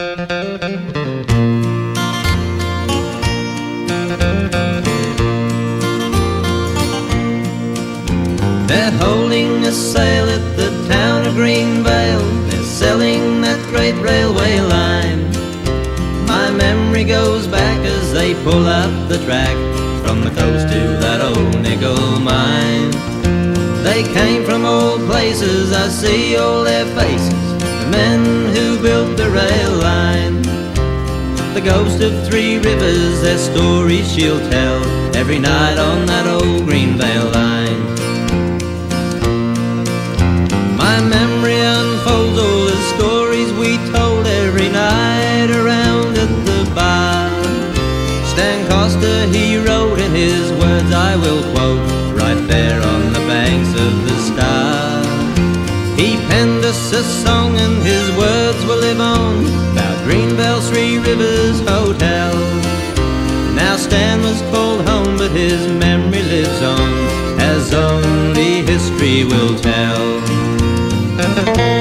They're holding a sale at the town of Greenvale. They're selling that great railway line. My memory goes back as they pull up the track from the coast to that old nickel mine. They came from old places, I see all their faces, men who built the rail line. The ghost of Three Rivers, their story she'll tell every night on that old Greenvale line. My memory unfolds all the stories we told every night around at the bar. Stan Coster, he wrote in his words, I will quote, right there on the banks of the Star. Us a song and his words will live on about Greenvale Three Rivers Hotel. Now Stan was called home, but his memory lives on, as only history will tell.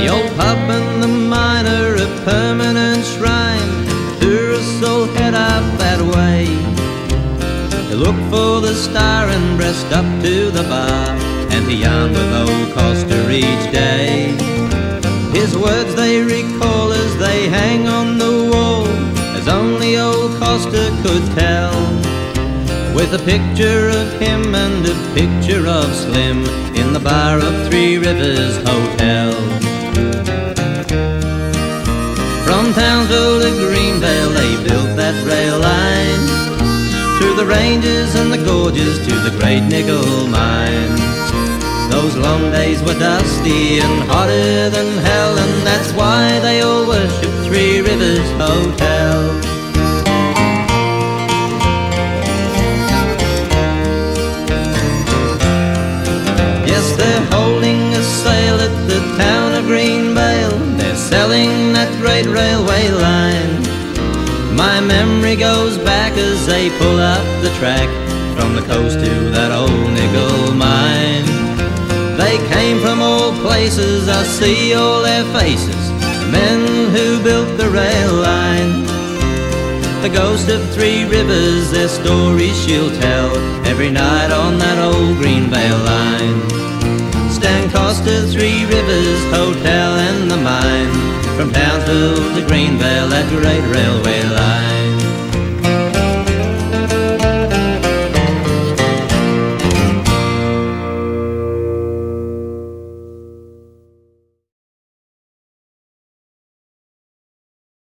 The old pub and the miner, a permanent shrine. Tourists all head up that way. To look for the star and breast up to the bar, and to yarn with old Coster each day. His words they recall as they hang on the wall, as only old Coster could tell. With a picture of him and a picture of Slim in the bar of Three Rivers Hotel. Rail line Through the ranges and the gorges to the great nickel mine Those long days were dusty and hotter than hell And that's why they all worship Three Rivers Hotel Yes, they're holding a sale at the town of Greenvale. They're selling that great railway line. My memory goes back as they pull up the track from the coast to that old nickel mine. They came from all places, I see all their faces, men who built the rail line. The ghost of Three Rivers, their stories she'll tell every night on that old Greenvale line. Stan Coster, Three Rivers Hotel and the mine. From Townsville to Greenvale, that great railway line.